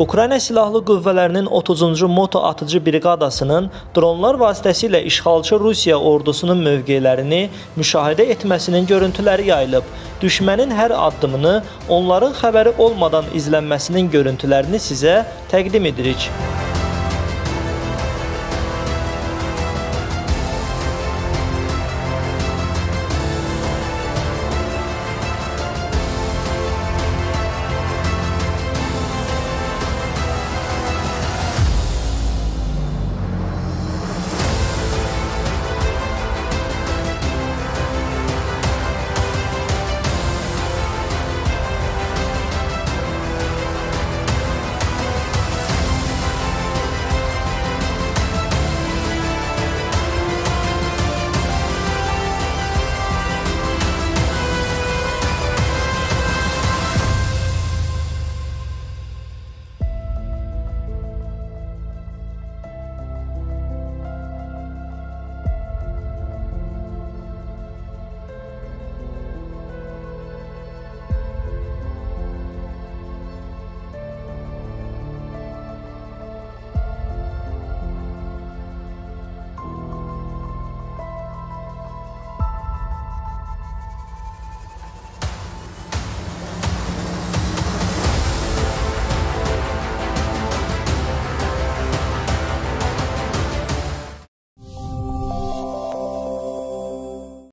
Ukrayna Silahlı Qüvvələrinin 30-cu moto atıcı briqadasının dronlar vasitəsilə işğalçı Rusiya ordusunun mövqelərini müşahidə etməsinin görüntüləri yayılıb. Düşmənin hər addımını onların xəbəri olmadan izlənməsinin görüntülərini sizə təqdim edirik.